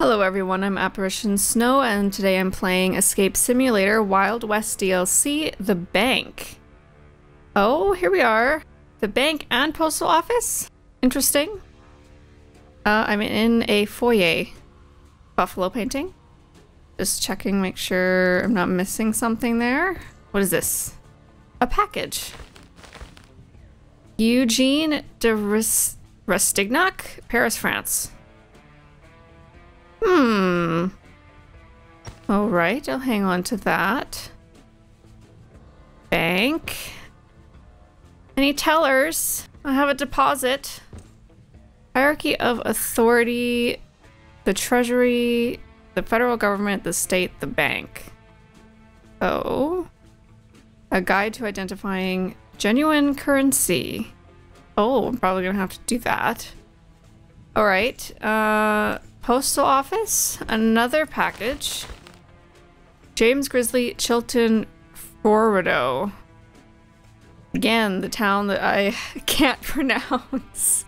Hello everyone, I'm Apparition Snow and today I'm playing Escape Simulator Wild West DLC, The Bank. Oh, here we are. The bank and postal office? Interesting. Uh, I'm in a foyer. Buffalo painting. Just checking, make sure I'm not missing something there. What is this? A package. Eugene de Rastignac, Paris, France. Hmm. All right, I'll hang on to that. Bank. Any tellers? I have a deposit. Hierarchy of authority, the treasury, the federal government, the state, the bank. Oh. A guide to identifying genuine currency. Oh, I'm probably gonna have to do that. All right. Uh, Postal office, another package. James Grizzly Chilton Forwardo. Again, the town that I can't pronounce.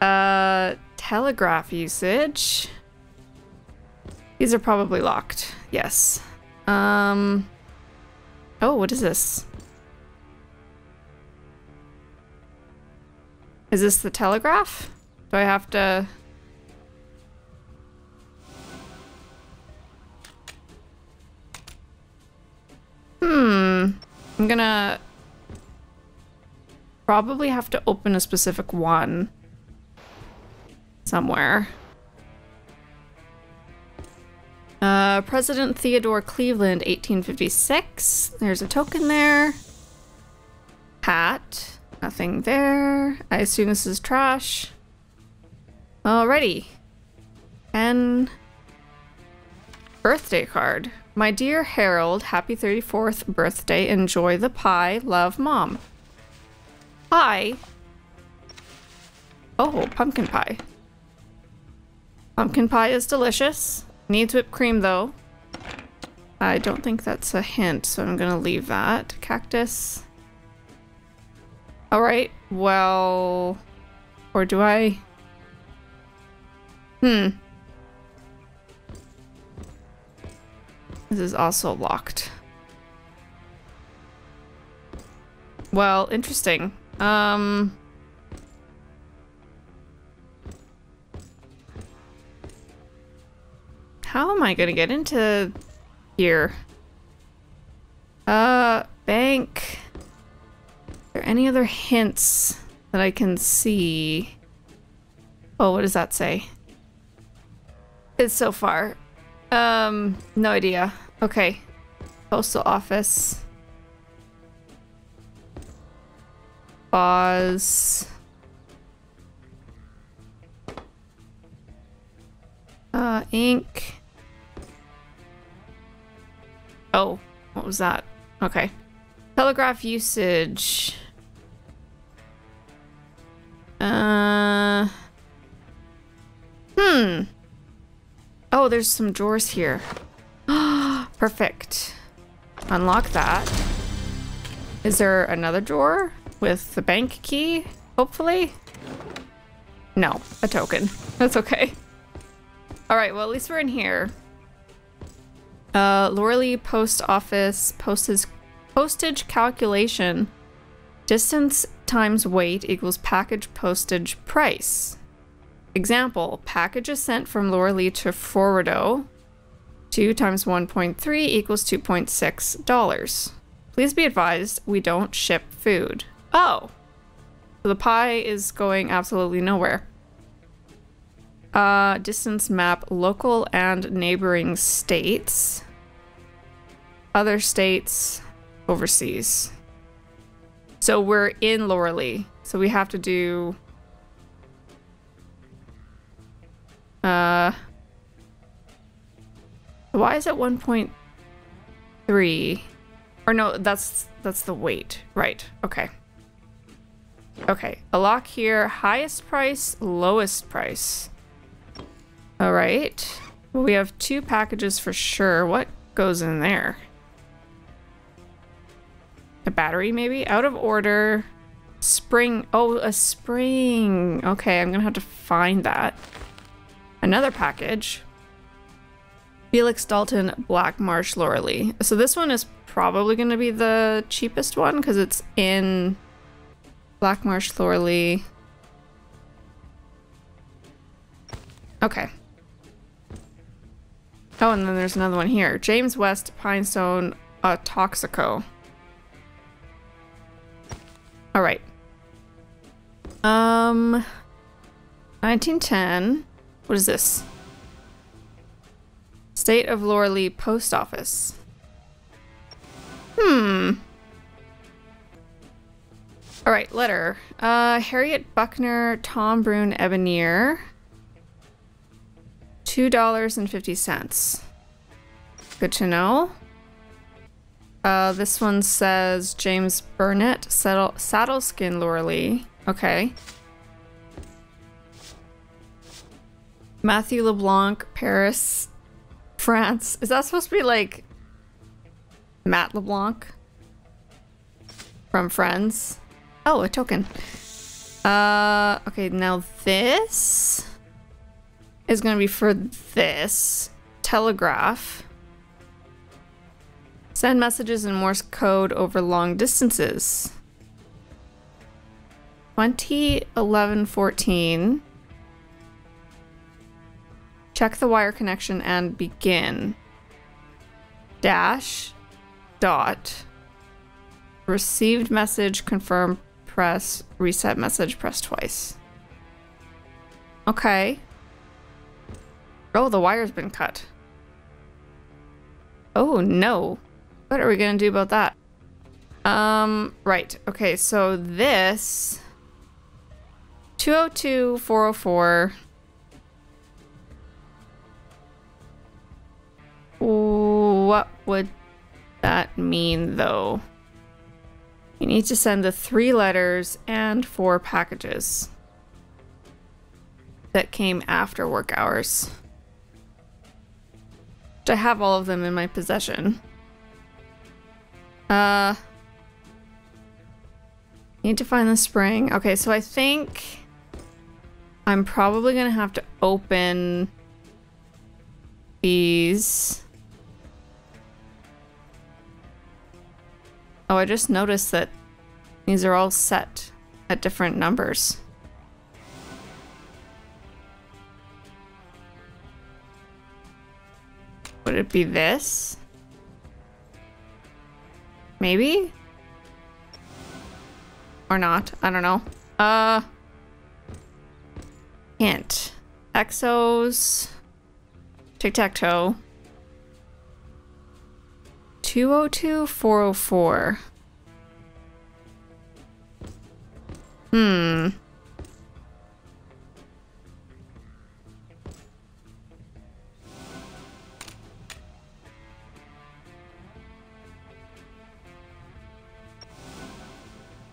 Uh, telegraph usage. These are probably locked. Yes. Um. Oh, what is this? Is this the telegraph? Do I have to... Hmm. I'm gonna probably have to open a specific one somewhere. Uh, President Theodore Cleveland, 1856. There's a token there. Hat. Nothing there. I assume this is trash. Alrighty. And birthday card. My dear Harold, happy 34th birthday. Enjoy the pie. Love, Mom. Pie? Oh, pumpkin pie. Pumpkin pie is delicious. Needs whipped cream, though. I don't think that's a hint, so I'm gonna leave that. Cactus. Alright, well... Or do I... Hmm. This is also locked. Well, interesting. Um... How am I gonna get into here? Uh, bank. Are there any other hints that I can see? Oh, what does that say? It's so far. Um, no idea. Okay. Postal office. Pause. Uh, ink. Oh, what was that? Okay. Telegraph usage. Uh. Hmm. Oh, there's some drawers here. Perfect. Unlock that. Is there another drawer with the bank key? Hopefully? No, a token. That's okay. All right, well, at least we're in here. Uh, Lauralee Post Office postage calculation. Distance times weight equals package postage price. Example, package is sent from Lauralee to Forwardo. 2 times 1.3 equals $2.6. Please be advised, we don't ship food. Oh. So the pie is going absolutely nowhere. Uh, distance map, local and neighboring states. Other states, overseas. So we're in Lauralee. So we have to do Uh, why is it 1.3? Or no, that's that's the weight. Right. Okay. Okay. A lock here. Highest price, lowest price. All right. We have two packages for sure. What goes in there? A battery, maybe? Out of order. Spring. Oh, a spring. Okay, I'm gonna have to find that. Another package. Felix Dalton Black Marsh Lauralee. So this one is probably going to be the cheapest one because it's in Black Marsh Lauralee. Okay. Oh, and then there's another one here. James West Pinestone uh, Toxico. All right. Um, 1910. What is this? State of Lauralee Post Office. Hmm. All right, letter. Uh, Harriet Buckner, Tom Brune, Ebonier. $2.50. Good to know. Uh, this one says James Burnett, Saddle, Saddle Skin Lauralee. Okay. Matthew LeBlanc, Paris, France. Is that supposed to be like Matt LeBlanc from Friends? Oh, a token. Uh, okay, now this is going to be for this. Telegraph. Send messages in Morse code over long distances. 2011 14. Check the wire connection and begin. Dash dot received message confirm press reset message press twice. Okay. Oh, the wire's been cut. Oh no. What are we gonna do about that? Um, right. Okay, so this 202 404 What would that mean though? You need to send the three letters and four packages that came after work hours. I have all of them in my possession. Uh, need to find the spring. Okay, so I think I'm probably gonna have to open these. Oh, I just noticed that these are all set at different numbers. Would it be this? Maybe? Or not. I don't know. Uh. Hint. Exos. Tic-tac-toe. 202, 404. Hmm.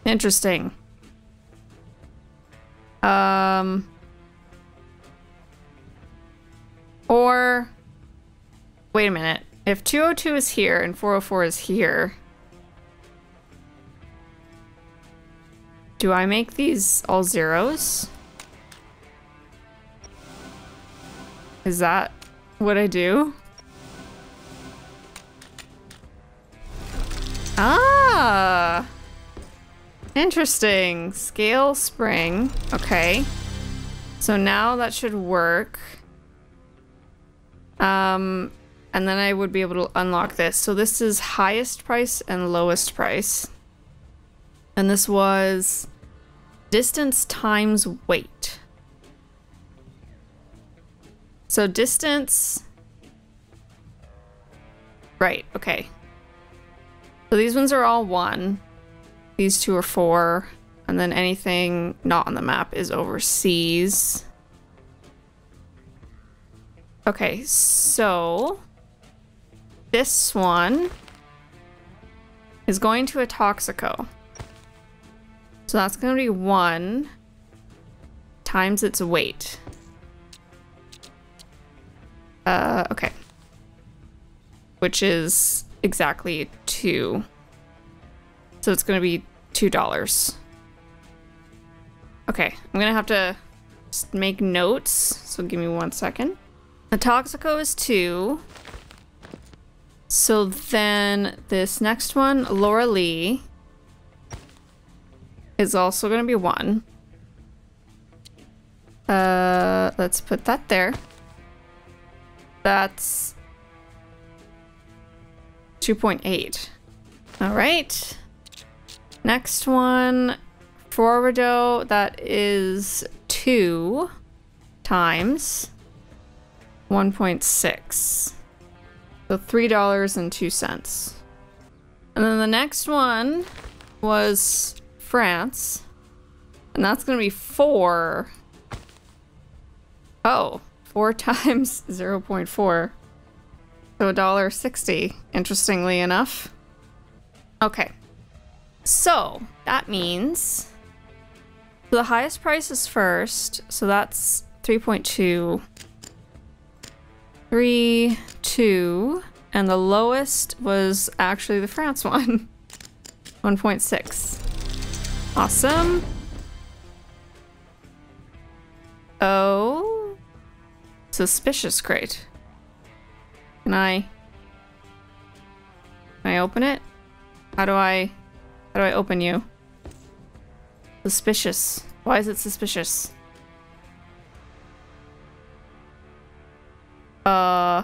Interesting. Um. Or. Wait a minute. If 202 is here and 404 is here. Do I make these all zeros? Is that what I do? Ah! Interesting. Scale spring. Okay. So now that should work. Um, and then I would be able to unlock this. So this is highest price and lowest price. And this was distance times weight. So distance... Right, okay. So these ones are all one. These two are four. And then anything not on the map is overseas. Okay, so this one is going to a Toxico. So that's going to be one times its weight. Uh, okay. Which is exactly two. So it's going to be $2. Okay, I'm going to have to make notes. So give me one second. The Toxico is two. So then this next one, Lauralee, is also going to be one. Uh, let's put that there. That's 2.8. All right. Next one, Forwardo, that is 2 times 1.6. So $3.02. And then the next one was France. And that's going to be 4. Oh, 4 times 0 0.4. So $1.60, interestingly enough. Okay. So, that means the highest price is first, so that's 3.2. 3, 2, and the lowest was actually the France one. 1.6. Awesome. Oh. Suspicious crate. Can I... Can I open it? How do I... How do I open you? Suspicious. Why is it suspicious? Uh...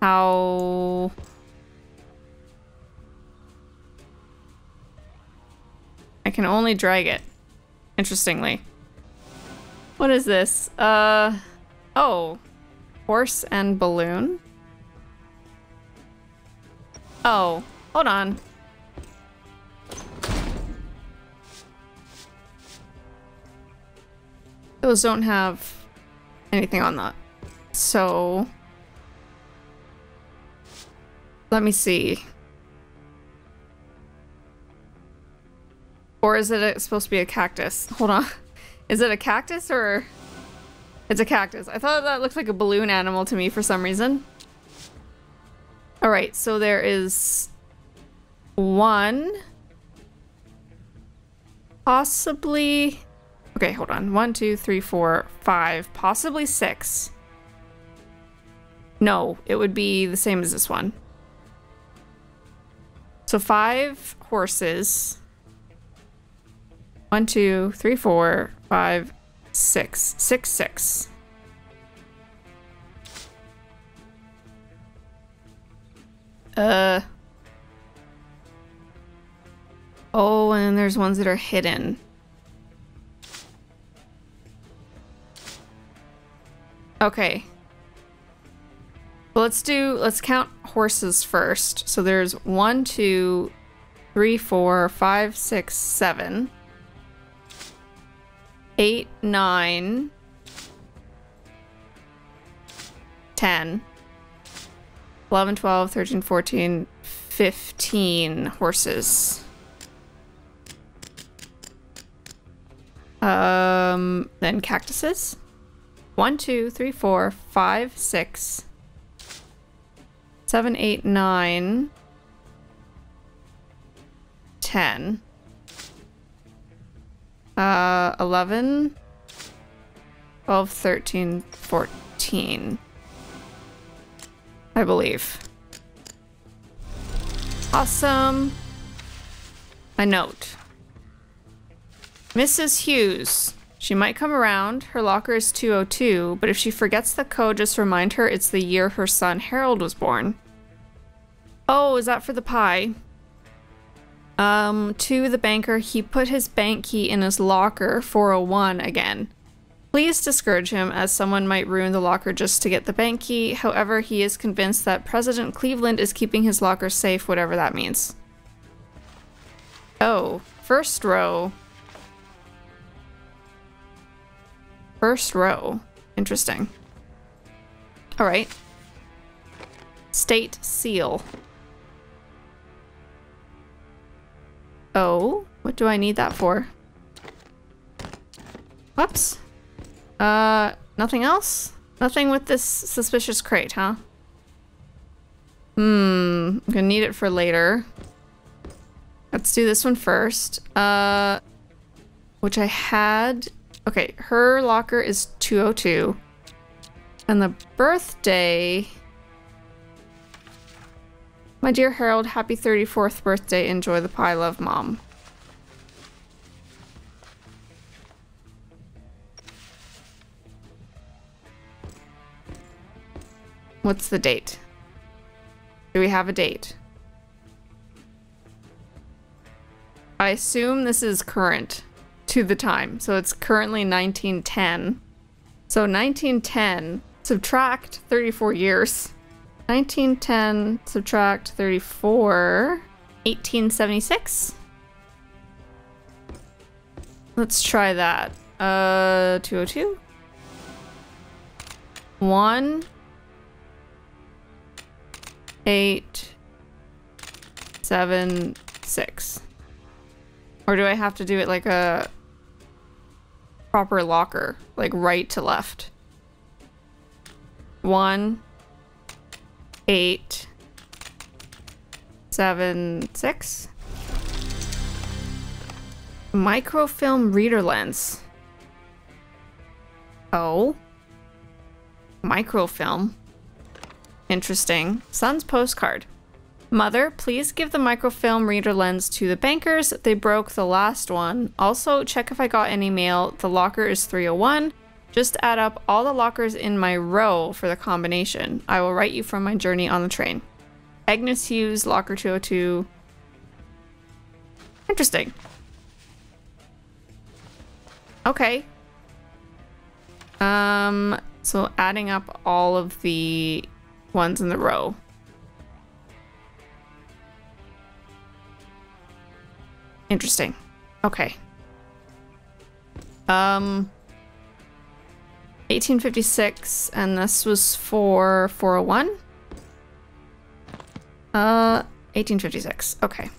How... I can only drag it. Interestingly. What is this? Uh... Oh. Horse and balloon? Oh. Hold on. Those don't have anything on that. So... Let me see. Or is it a, supposed to be a cactus? Hold on. Is it a cactus or... It's a cactus. I thought that looked like a balloon animal to me for some reason. Alright, so there is... One... Possibly... Okay, hold on. One, two, three, four, five, possibly six. No, it would be the same as this one. So five horses. One, two, three, four, five, six. Six, six. Uh. Oh, and there's ones that are hidden. Okay. Well, let's do, let's count horses first. So there's one, two, three, four, five, six, seven, eight, nine, ten, eleven, twelve, thirteen, fourteen, fifteen horses. Um, then cactuses. One, two, three, four, five, six, seven, eight, nine, ten, uh, 11, 12, 13, 14, I believe. Awesome. A note. Mrs. Hughes. She might come around. Her locker is 202, but if she forgets the code, just remind her it's the year her son Harold was born. Oh, is that for the pie? Um, to the banker, he put his bank key in his locker, 401 again. Please discourage him, as someone might ruin the locker just to get the bank key. However, he is convinced that President Cleveland is keeping his locker safe, whatever that means. Oh, first row. First row. Interesting. All right. State seal. Oh, what do I need that for? Whoops. Uh, nothing else? Nothing with this suspicious crate, huh? Hmm, I'm gonna need it for later. Let's do this one first. Uh, which I had. Okay, her locker is 202. And the birthday. My dear Harold, happy 34th birthday. Enjoy the pie. Love, Mom. What's the date? Do we have a date? I assume this is current to the time. So it's currently 1910. So 1910, subtract 34 years. 1910, subtract 34, 1876? Let's try that. Uh, 202? 1, 8, 7, 6. Or do I have to do it like a proper locker? Like right to left? One, eight, seven, six. Microfilm reader lens. Oh. Microfilm. Interesting. Son's postcard. Mother, please give the microfilm reader lens to the bankers. They broke the last one. Also, check if I got any mail. The locker is 301. Just add up all the lockers in my row for the combination. I will write you from my journey on the train. Agnes Hughes, locker 202. Interesting. Okay. Um, so adding up all of the ones in the row. Interesting. Okay. Um, 1856, and this was for 401? Uh, 1856. Okay.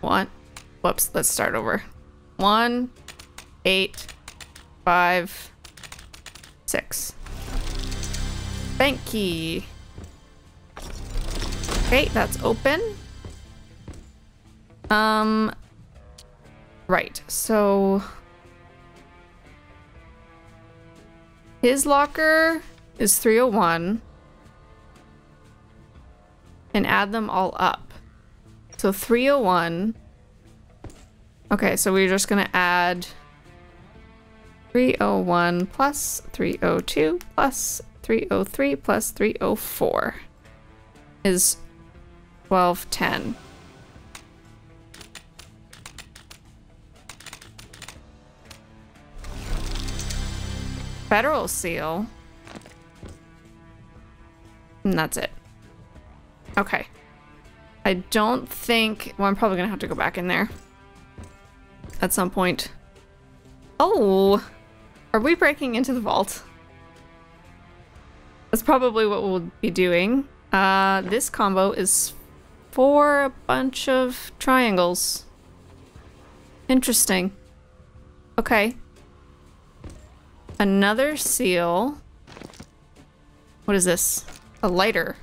One. Whoops, let's start over. One, eight, five, six. Bank key. Okay, that's open. Um, right, so... His locker is 301. And add them all up. So 301. Okay, so we're just gonna add 301 plus 302 plus 303 plus 304 is 1210. Federal seal. And that's it. Okay. I don't think... Well, I'm probably going to have to go back in there. At some point. Oh! Are we breaking into the vault? That's probably what we'll be doing. Uh, this combo is for a bunch of triangles. Interesting. Okay. Another seal. What is this? A lighter.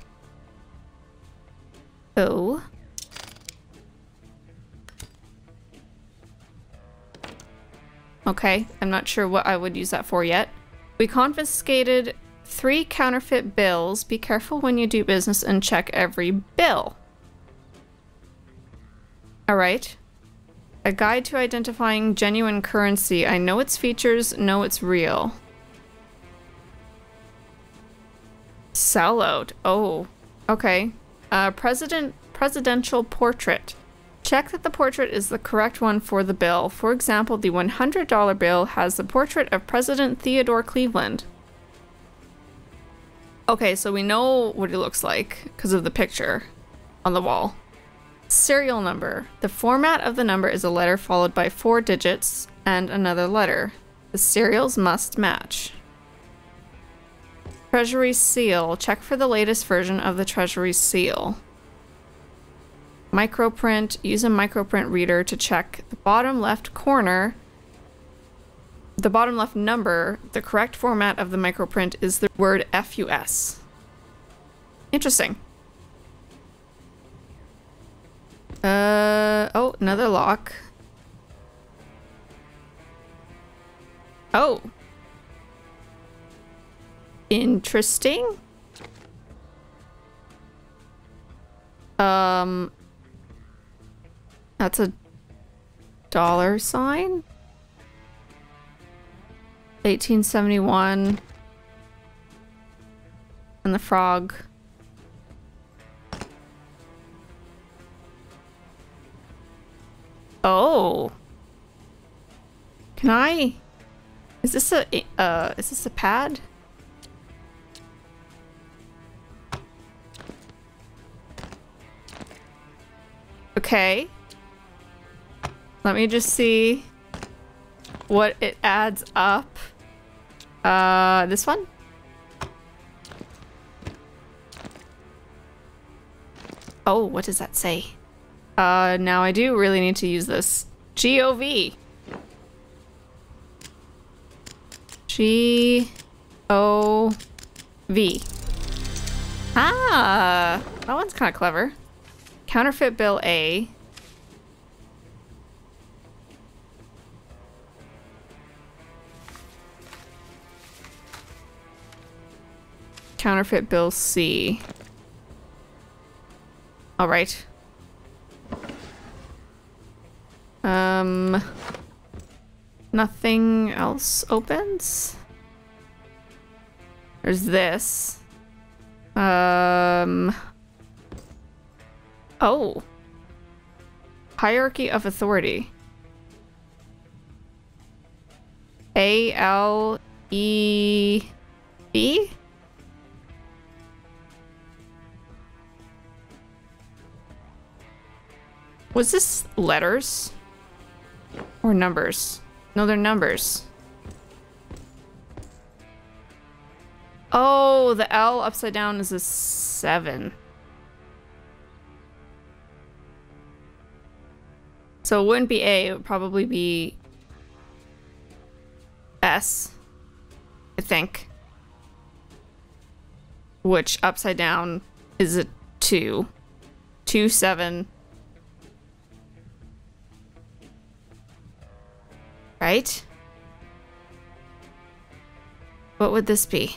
Oh. Okay, I'm not sure what I would use that for yet. We confiscated three counterfeit bills. Be careful when you do business and check every bill. Alright. A guide to identifying genuine currency. I know its features, know it's real. Sellout. Oh, okay. Uh, president presidential portrait. Check that the portrait is the correct one for the bill. For example, the $100 bill has the portrait of President Theodore Cleveland. Okay, so we know what he looks like because of the picture on the wall. Serial number. The format of the number is a letter followed by four digits and another letter. The serials must match. Treasury seal. Check for the latest version of the Treasury seal. Microprint. Use a microprint reader to check the bottom left corner. The bottom left number, the correct format of the microprint is the word FUS. Interesting. Uh, oh, another lock. Oh. Interesting. Um, that's a dollar sign. 1871 and the frog Oh. Can I? Is this a, uh, is this a pad? Okay. Let me just see what it adds up. Uh, this one? Oh, what does that say? Uh, now I do really need to use this. G-O-V. G-O-V. Ah, that one's kind of clever. Counterfeit bill A. Counterfeit bill C. All right. Um, nothing else opens. There's this. Um, oh. Hierarchy of authority. A L E B? Was this letters? Or numbers? No, they're numbers. Oh, the L upside down is a seven. So it wouldn't be A, it would probably be S, I think. Which upside down is a two. Two, seven, Right? What would this be?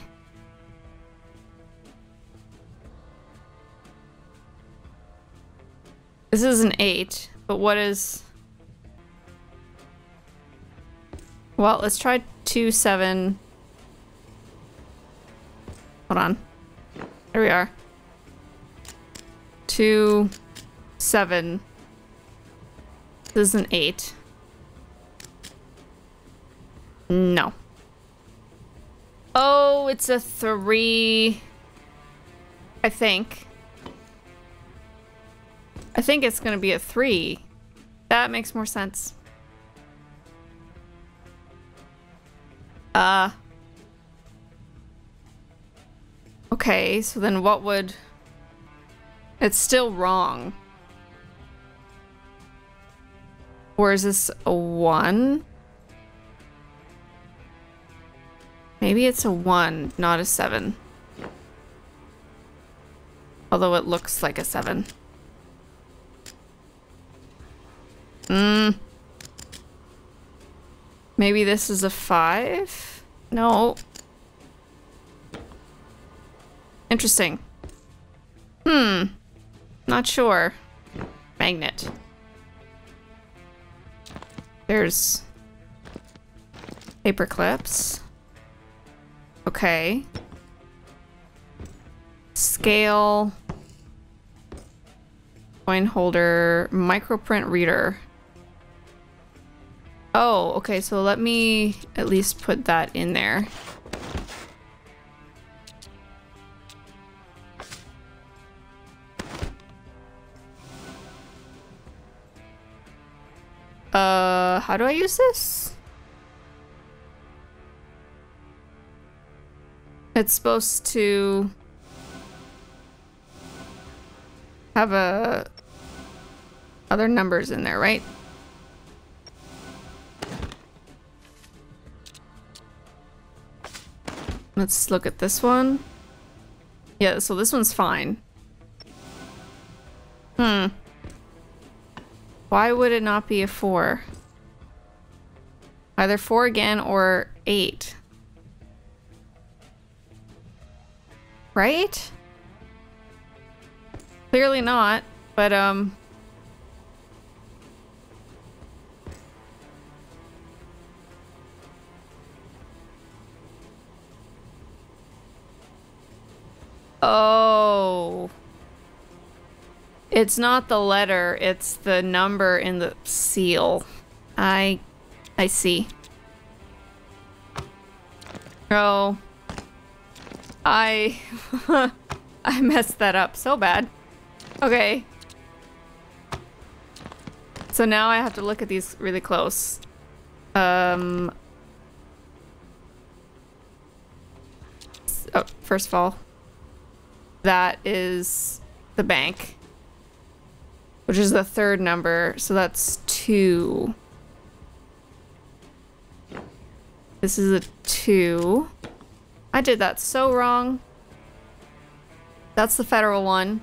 This is an 8, but what is... Well, let's try 2, 7... Hold on. There we are. 2, 7... This is an 8. No. Oh, it's a three. I think. I think it's gonna be a three. That makes more sense. Uh. Okay, so then what would... It's still wrong. Or is this a one? Maybe it's a 1, not a 7. Although it looks like a 7. Hmm. Maybe this is a 5? No. Interesting. Hmm. Not sure. Magnet. There's paper clips. Okay. Scale. Coin holder. Microprint reader. Oh, okay, so let me at least put that in there. Uh, how do I use this? It's supposed to have a other numbers in there, right? Let's look at this one. Yeah, so this one's fine. Hmm. Why would it not be a 4? Either 4 again or eight. Right? Clearly not, but um... Oh. It's not the letter, it's the number in the seal. I I see. Oh. I I messed that up so bad. Okay. So now I have to look at these really close. Um Oh, first of all, that is the bank, which is the third number. So that's two. This is a two. I did that so wrong. That's the federal one,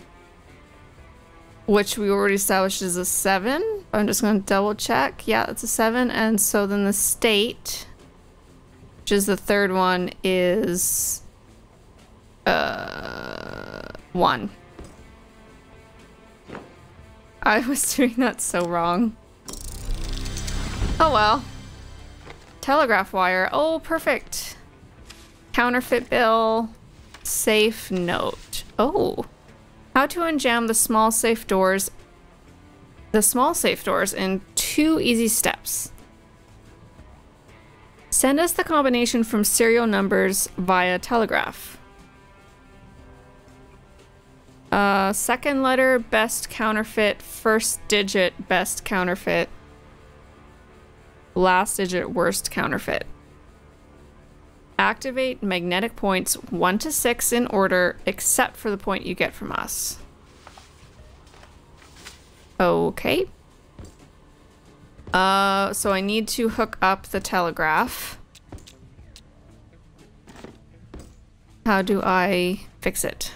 which we already established is a seven. I'm just going to double check. Yeah, it's a seven. And so then the state, which is the third one, is uh, one. I was doing that so wrong. Oh well. Telegraph wire. Oh, perfect. Counterfeit bill. Safe note. Oh. How to unjam the small safe doors. The small safe doors in two easy steps. Send us the combination from serial numbers via telegraph. Uh, second letter, best counterfeit. First digit, best counterfeit. Last digit, worst counterfeit. Activate magnetic points 1 to 6 in order, except for the point you get from us. Okay. Uh, so I need to hook up the telegraph. How do I fix it?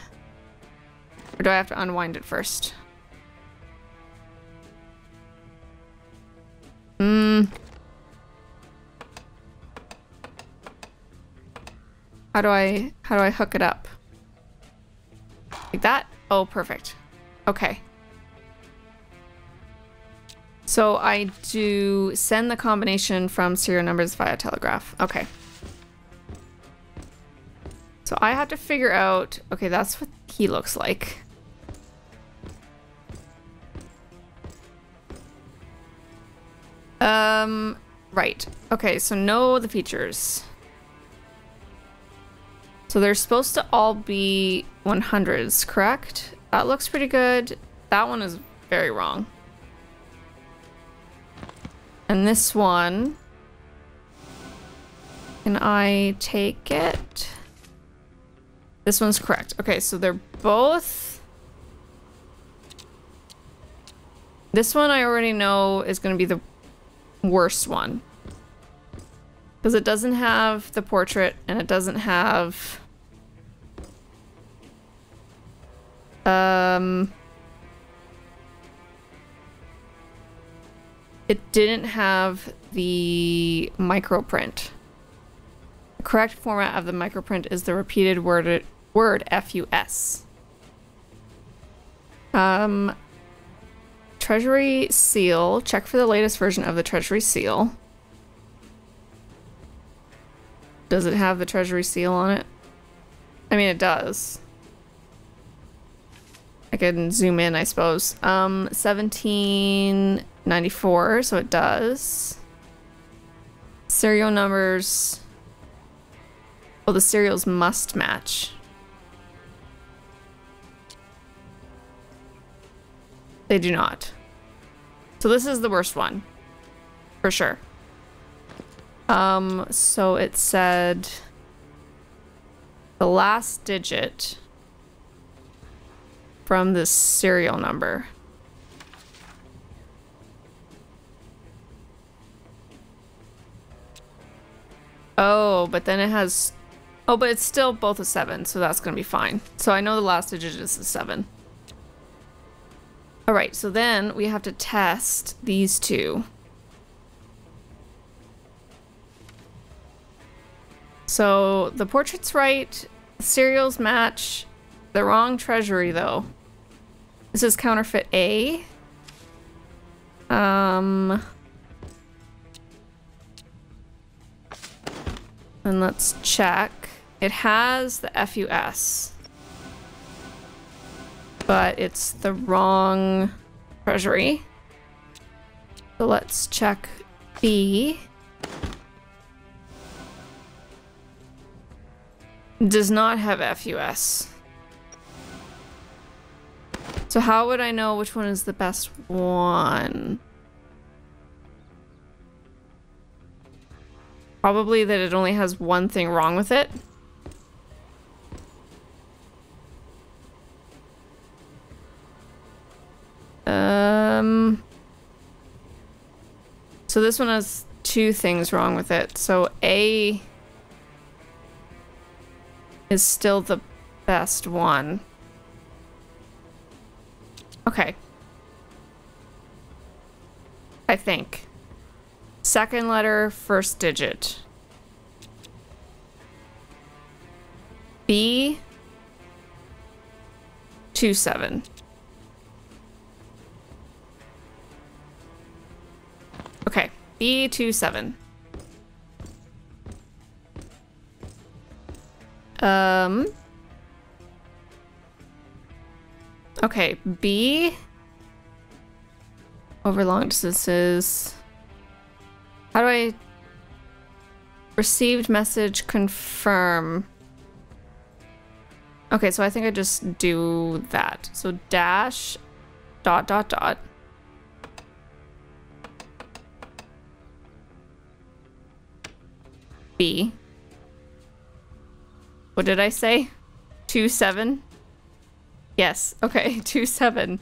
Or do I have to unwind it first? Hmm. How do I, how do I hook it up? Like that? Oh, perfect. Okay. So I do send the combination from serial numbers via telegraph. Okay. So I have to figure out, okay, that's what he looks like. Um, right. Okay, so know the features. So they're supposed to all be 100s, correct? That looks pretty good. That one is very wrong. And this one, can I take it? This one's correct. Okay, so they're both... This one I already know is going to be the worst one. Because it doesn't have the portrait and it doesn't have... Um... It didn't have the microprint. The correct format of the microprint is the repeated word, word FUS. Um, Treasury seal. Check for the latest version of the Treasury seal. Does it have the Treasury seal on it? I mean, it does. I can zoom in, I suppose. Um, 1794, so it does. Serial numbers. Well, the serials must match. They do not. So this is the worst one. For sure. Um, so it said the last digit from this serial number. Oh, but then it has... Oh, but it's still both a 7, so that's going to be fine. So I know the last digit is a 7. All right, so then we have to test these two. So the portrait's right, serials match, the wrong treasury though. This is counterfeit A. Um, and let's check. It has the FUS, but it's the wrong treasury. So let's check B. Does not have FUS. So how would I know which one is the best one? Probably that it only has one thing wrong with it. Um, so this one has two things wrong with it. So A is still the best one. Okay. I think. Second letter, first digit. B two seven. Okay, B two seven. Um Okay, B over long distances. How do I received message confirm? Okay, so I think I just do that. So dash dot dot dot. B. What did I say? Two seven? Yes. Okay. Two seven.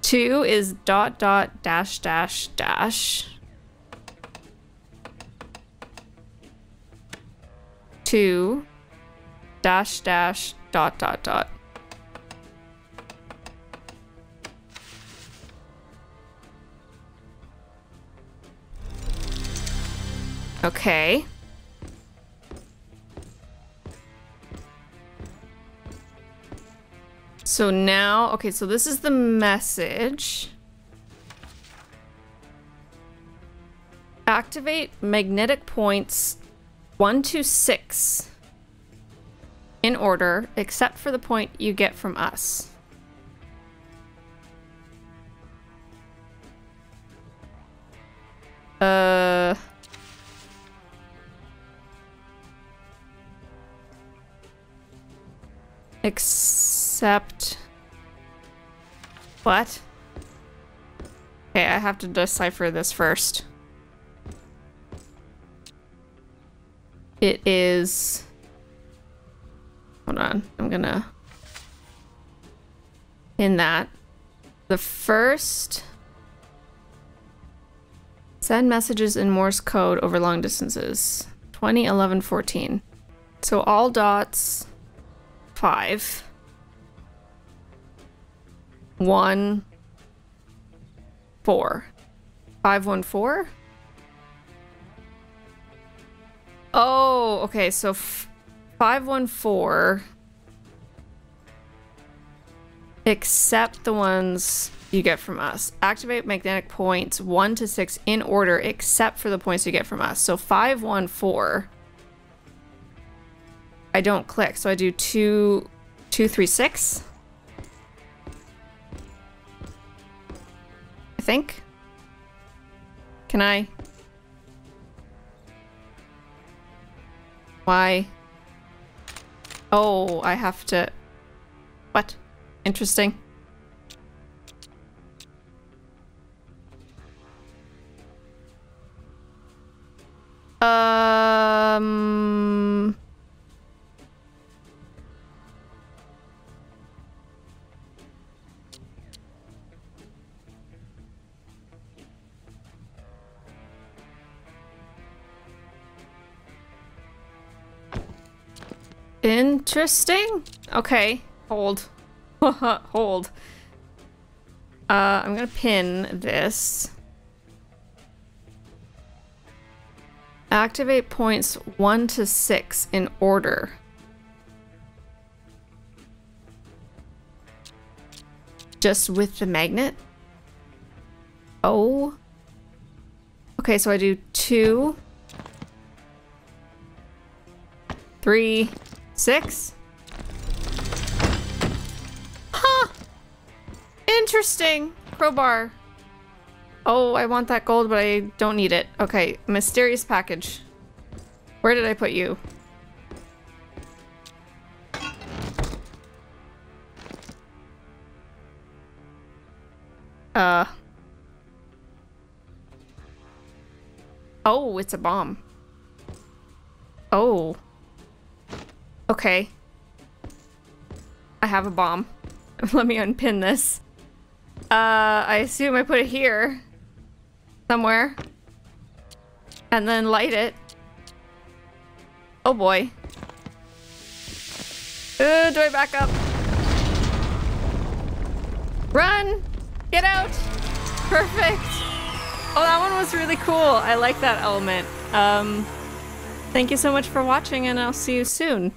Two is dot dot dash dash dash. Two dash dash dot dot dot. Okay. So now, okay, so this is the message. Activate magnetic points one to six in order, except for the point you get from us. Uh... Except... What? Okay, I have to decipher this first. It is... Hold on, I'm gonna... In that. The first... Send messages in Morse code over long distances. 20, 11, 14. So all dots five. One, four. Five, one, four? Oh, okay, so five, one, four. Except the ones you get from us. Activate magnetic points one to six in order, except for the points you get from us. So five, one, four. I don't click, so I do two, two, three, six. I think. Can I? Why? Oh, I have to... What? Interesting. Interesting. Okay, hold. hold. Uh, I'm gonna pin this. Activate points 1 to 6 in order. Just with the magnet? Oh. Okay, so I do two, three, six. Huh. Interesting. Crowbar. Oh, I want that gold, but I don't need it. Okay, mysterious package. Where did I put you? Uh. Oh, it's a bomb. Oh. Okay. I have a bomb. Let me unpin this. Uh, I assume I put it here. Somewhere. And then light it. Oh boy. Uh, do I back up? Run! Get out! Perfect! Oh, that one was really cool. I like that element. Um, thank you so much for watching and I'll see you soon.